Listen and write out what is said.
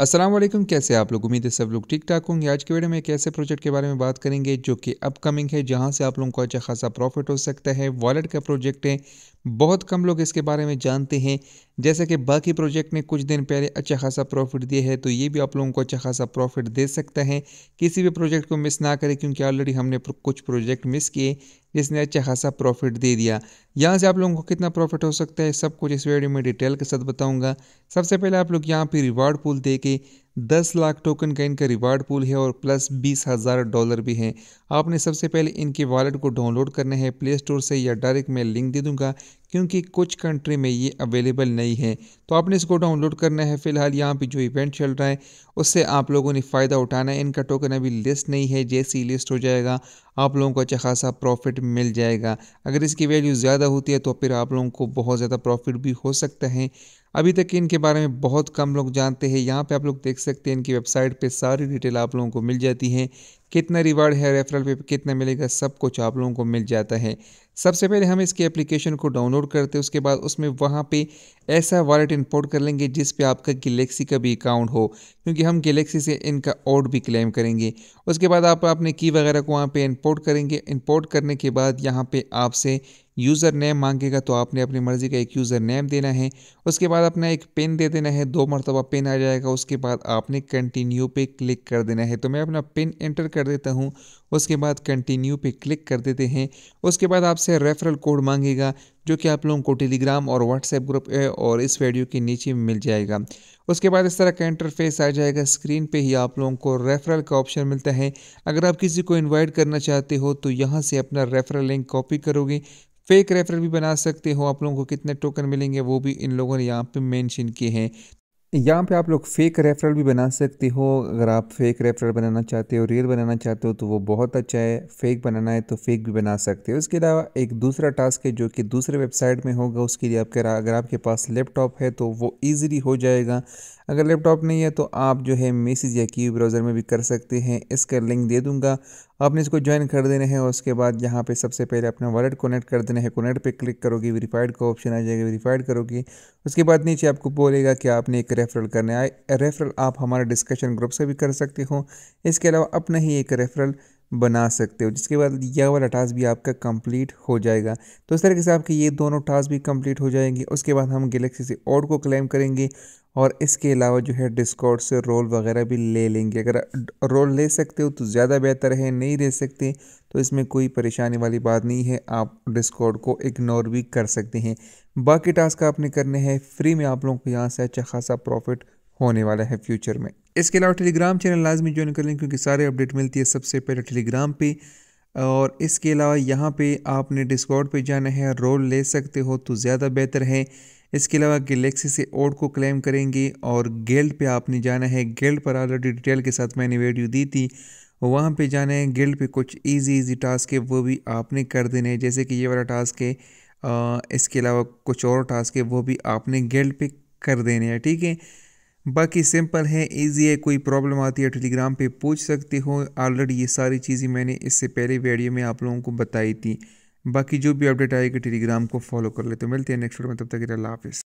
अस्सलाम वालेकुम, कैसे आप लोग? उम्मीद है सब लोग ठीक ठाक होंगे। आज के वीडियो में एक ऐसे प्रोजेक्ट के बारे में बात करेंगे जो कि अपकमिंग है, जहाँ से आप लोगों को अच्छा खासा प्रॉफिट हो सकता है। वॉलेट का प्रोजेक्ट है, बहुत कम लोग इसके बारे में जानते हैं। जैसे कि बाकी प्रोजेक्ट ने कुछ दिन पहले अच्छा खासा प्रॉफिट दिया है तो ये भी आप लोगों को अच्छा खासा प्रॉफिट दे सकता है। किसी भी प्रोजेक्ट को मिस ना करें, क्योंकि ऑलरेडी हमने कुछ प्रोजेक्ट मिस किए, जिसने अच्छा खासा प्रॉफिट दे दिया। यहाँ से आप लोगों को कितना प्रॉफिट हो सकता है, सब कुछ इस वीडियो में डिटेल के साथ बताऊँगा। सबसे पहले आप लोग यहाँ पर रिवार्ड पुल दे के que दस लाख टोकन का इनका रिवार्ड पूल है और प्लस बीस हज़ार डॉलर भी हैं। आपने सबसे पहले इनके वॉलेट को डाउनलोड करना है प्ले स्टोर से या डायरेक्ट मैं लिंक दे दूँगा, क्योंकि कुछ कंट्री में ये अवेलेबल नहीं है। तो आपने इसको डाउनलोड करना है। फ़िलहाल यहाँ पे जो इवेंट चल रहा है, उससे आप लोगों ने फ़ायदा उठाना है। इनका टोकन अभी लिस्ट नहीं है, जैसे ही लिस्ट हो जाएगा, आप लोगों को अच्छा खासा प्रॉफिट मिल जाएगा। अगर इसकी वैल्यू ज़्यादा होती है तो फिर आप लोगों को बहुत ज़्यादा प्रॉफिट भी हो सकता है। अभी तक इनके बारे में बहुत कम लोग जानते हैं। यहाँ पे आप लोग देख सकते हैं। इनकी वेबसाइट पे सारी डिटेल आप लोगों को मिल जाती है। कितना रिवार्ड है, रेफरल पे कितना मिलेगा, सब कुछ आप लोगों को मिल जाता है। सबसे पहले हम इसकी एप्लीकेशन को डाउनलोड करते हैं। उसके बाद उसमें वहाँ पे ऐसा वॉलेट इंपोर्ट कर लेंगे जिस पे आपका गलेक्सी का भी अकाउंट हो, क्योंकि हम गलेक्सी से इनका ओड भी क्लेम करेंगे। उसके बाद आप अपने की वगैरह को वहाँ पे इंपोर्ट करेंगे। इंपोर्ट करने के बाद यहाँ पे आपसे यूज़र नेम मांगेगा तो आपने अपनी मर्ज़ी का एक यूज़र नेम देना है। उसके बाद अपना एक पिन दे देना है, दो मरतबा पिन आ जाएगा, उसके बाद आपने कंटिन्यू पे क्लिक कर देना है। तो मैं अपना पिन एंटर कर देता हूँ, उसके बाद कंटिन्यू पे क्लिक कर देते हैं। उसके बाद आपसे रेफरल कोड मांगेगा, जो कि आप लोगों को टेलीग्राम और व्हाट्सएप ग्रुप और इस वीडियो के नीचे मिल जाएगा। उसके बाद इस तरह का इंटरफेस आ जाएगा स्क्रीन पे ही आप लोगों को रेफरल का ऑप्शन मिलता है। अगर आप किसी को इनवाइट करना चाहते हो तो यहाँ से अपना रेफरल लिंक कॉपी करोगे। फेक रेफरल भी बना सकते हो आप लोगों को, कितने टोकन मिलेंगे वो भी इन लोगों ने यहाँ पे मेंशन किए हैं। यहाँ पे आप लोग फेक रेफरल भी बना सकते हो। अगर आप फेक रेफरल बनाना चाहते हो रियल बनाना चाहते हो तो वो बहुत अच्छा है। फेक बनाना है तो फेक भी बना सकते हो। इसके अलावा एक दूसरा टास्क है जो कि दूसरे वेबसाइट में होगा, उसके लिए आपके अगर आपके पास लैपटॉप है तो वो ईजिली हो जाएगा। अगर लैपटॉप नहीं है तो आप जो है मैसेज या की ब्राउज़र में भी कर सकते हैं। इसका लिंक दे दूँगा। आपने इसको ज्वाइन कर देना है और उसके बाद यहाँ पे सबसे पहले अपना वॉलेट कनेक्ट कर देना है। कनेक्ट पे क्लिक करोगे वेरीफाइड का ऑप्शन आ जाएगा वेरीफाइड करोगे। उसके बाद नीचे आपको बोलेगा कि आपने एक रेफरल करना है रेफरल आप हमारे डिस्कशन ग्रुप से भी कर सकते हो। इसके अलावा अपना ही एक रेफरल बना सकते हो। जिसके बाद यह वाला टास्क भी आपका कंप्लीट हो जाएगा। तो इस तरीके से आपके ये दोनों टास्क भी कंप्लीट हो जाएँगे। उसके बाद हम गलेक्सी से और को क्लेम करेंगे और इसके अलावा जो है डिस्कॉर्ड से रोल वगैरह भी ले लेंगे। अगर रोल ले सकते हो तो ज़्यादा बेहतर है, नहीं ले सकते तो इसमें कोई परेशानी वाली बात नहीं है। आप डिस्कॉर्ड को इग्नोर भी कर सकते हैं। बाकी टास्क आपने करने हैं। फ्री में आप लोगों को यहाँ से अच्छा खासा प्रॉफिट होने वाला है फ्यूचर में। इसके अलावा टेलीग्राम चैनल लाजमी ज्वाइन कर लें, क्योंकि सारे अपडेट मिलती है सबसे पहले टेलीग्राम पे। और इसके अलावा यहाँ पे आपने डिस्कॉर्ड पे जाना है, रोल ले सकते हो तो ज़्यादा बेहतर है। इसके अलावा गलेक्सी से ओड को क्लेम करेंगे और गेल्ड पे आपने जाना है। गेल्ड पर ऑलरेडी डिटेल के साथ मैंने वीडियो दी थी। वहाँ पे जाना है गिल्ड पे कुछ इजी इजी टास्क है, वो भी आपने कर देने हैं। जैसे कि ये वाला टास्क है इसके अलावा कुछ और टास्क है, वो भी आपने गिल्ड पे कर देने हैं, ठीक है? बाकी सिंपल है इजी है, कोई प्रॉब्लम आती है टेलीग्राम पे पूछ सकते हो। ऑलरेडी ये सारी चीज़ें मैंने इससे पहले वीडियो में आप लोगों को बताई थी। बाकी जो भी अपडेट आएगी टेलीग्राम को फॉलो कर लेते मिलते हैं नेक्स्ट वीडियो में, तब तक अल्लाह हाफिज़।